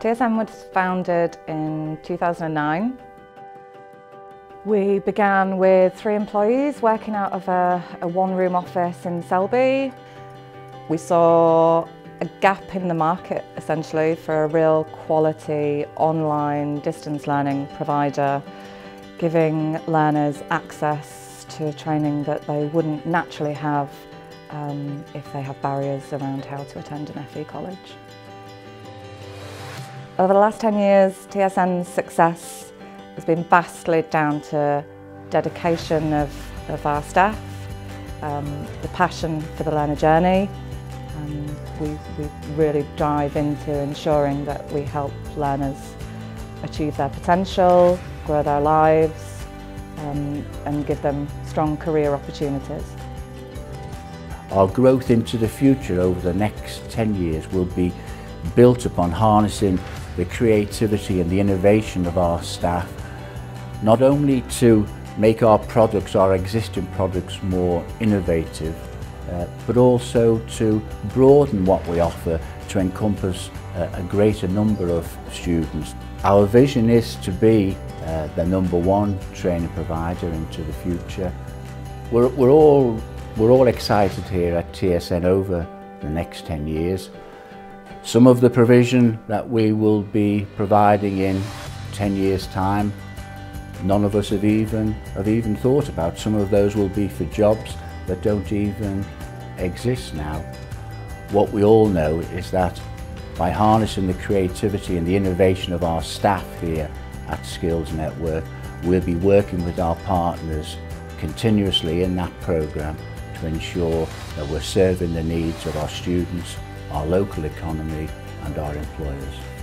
TSN was founded in 2009. We began with three employees working out of a, a one-room office in Selby. We saw a gap in the market essentially for a real quality online distance learning provider giving learners access to training that they wouldn't naturally have um, if they have barriers around how to attend an FE college. Over the last 10 years, TSN's success has been vastly down to dedication of, of our staff, um, the passion for the learner journey. Um, we, we really dive into ensuring that we help learners achieve their potential, grow their lives um, and give them strong career opportunities. Our growth into the future over the next 10 years will be built upon harnessing the creativity and the innovation of our staff, not only to make our products, our existing products, more innovative, uh, but also to broaden what we offer to encompass uh, a greater number of students. Our vision is to be uh, the number one training provider into the future. We're, we're, all, we're all excited here at TSN over the next 10 years. Some of the provision that we will be providing in 10 years time, none of us have even, have even thought about. Some of those will be for jobs that don't even exist now. What we all know is that by harnessing the creativity and the innovation of our staff here at Skills Network, we'll be working with our partners continuously in that programme to ensure that we're serving the needs of our students, our local economy and our employers.